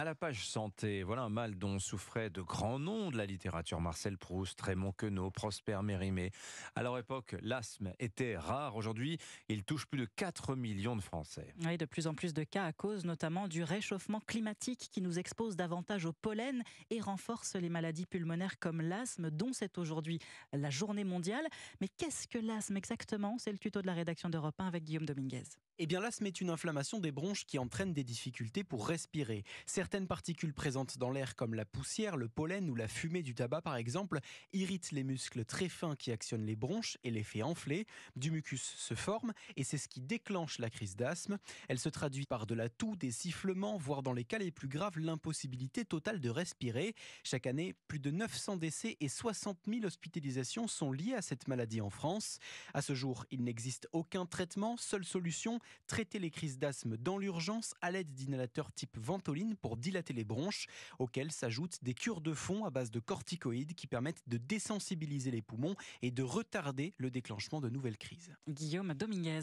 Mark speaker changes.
Speaker 1: À la page santé, voilà un mal dont souffraient de grands noms de la littérature. Marcel Proust, Raymond Queneau, Prosper Mérimée. À leur époque, l'asthme était rare. Aujourd'hui, il touche plus de 4 millions de Français.
Speaker 2: Oui, de plus en plus de cas à cause notamment du réchauffement climatique qui nous expose davantage au pollen et renforce les maladies pulmonaires comme l'asthme, dont c'est aujourd'hui la journée mondiale. Mais qu'est-ce que l'asthme exactement? C'est le tuto de la rédaction d'Europe 1 avec Guillaume Dominguez.
Speaker 3: Eh bien, l'asthme est une inflammation des bronches qui entraîne des difficultés pour respirer. Certaines particules présentes dans l'air, comme la poussière, le pollen ou la fumée du tabac par exemple, irritent les muscles très fins qui actionnent les bronches et les fait enfler. Du mucus se forme et c'est ce qui déclenche la crise d'asthme. Elle se traduit par de la toux, des sifflements, voire dans les cas les plus graves, l'impossibilité totale de respirer. Chaque année, plus de 900 décès et 60 000 hospitalisations sont liées à cette maladie en France. À ce jour, il n'existe aucun traitement. Seule solution, traiter les crises d'asthme dans l'urgence à l'aide d'inhalateurs type ventoline pour dilater les bronches, auxquels s'ajoutent des cures de fond à base de corticoïdes qui permettent de désensibiliser les poumons et de retarder le déclenchement de nouvelles crises.
Speaker 2: Guillaume Dominguez.